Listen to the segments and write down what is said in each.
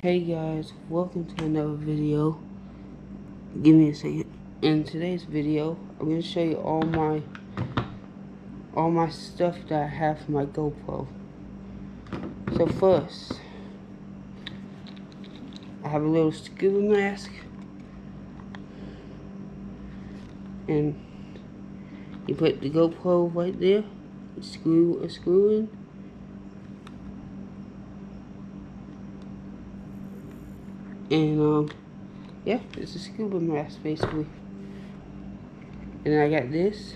Hey guys, welcome to another video. Give me a second. In today's video, I'm gonna show you all my all my stuff that I have for my GoPro. So first, I have a little scuba mask, and you put the GoPro right there. Screw a screw in. And, um, yeah, it's a scuba mask, basically. And then I got this.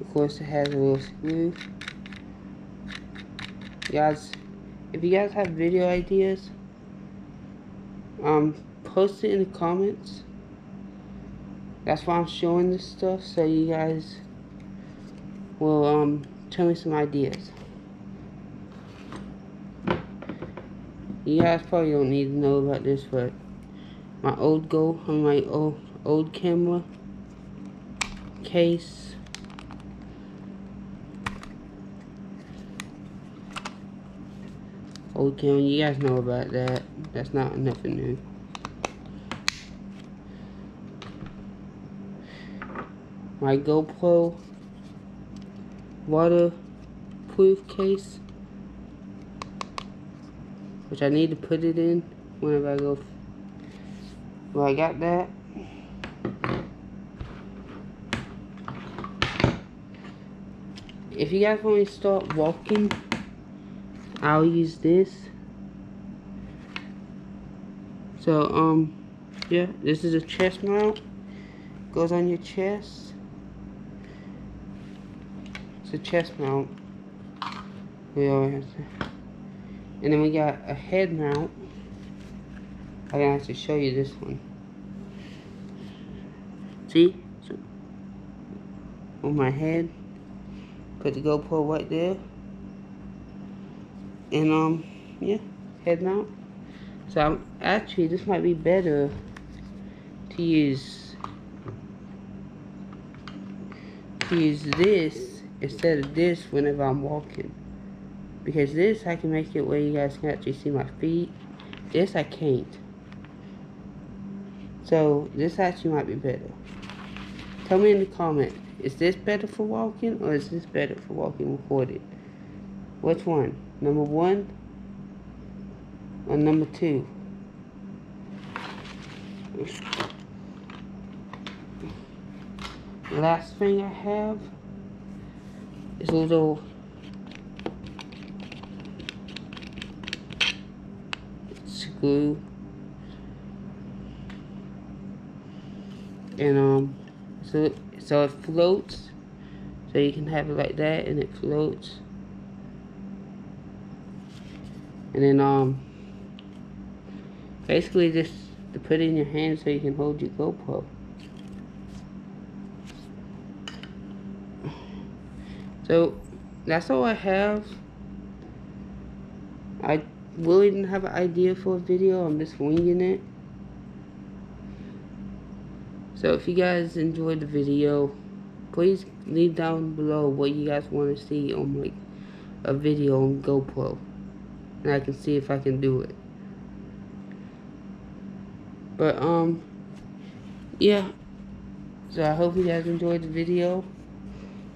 Of course, it has a little screw. Guys, if you guys have video ideas, um, post it in the comments. That's why I'm showing this stuff, so you guys will, um, tell me some ideas. You guys probably don't need to know about this, but my old Go on my old old camera case. Old camera, you guys know about that. That's not nothing new. My GoPro waterproof case which I need to put it in whenever I go. Well, I got that. If you guys want me to start walking, I'll use this. So, um, yeah, this is a chest mount. Goes on your chest. It's a chest mount. We always. And then we got a head mount. I can actually show you this one. See? So, on my head. Put the GoPro right there. And, um, yeah, head mount. So, I'm, actually, this might be better to use, to use this instead of this whenever I'm walking. Because this, I can make it where you guys can actually see my feet. This, I can't. So, this actually might be better. Tell me in the comment, is this better for walking or is this better for walking recorded? Which one? Number one or number two? Last thing I have is a little glue. And um so so it floats. So you can have it like that and it floats. And then um basically just to put it in your hand so you can hold your GoPro. So that's all I have. Really didn't have an idea for a video. I'm just winging it. So if you guys enjoyed the video, please leave down below what you guys want to see on like a video on GoPro. And I can see if I can do it. But um yeah. So I hope you guys enjoyed the video.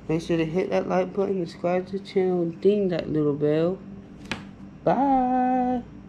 Make sure to hit that like button, subscribe to the channel, and ding that little bell. Bye.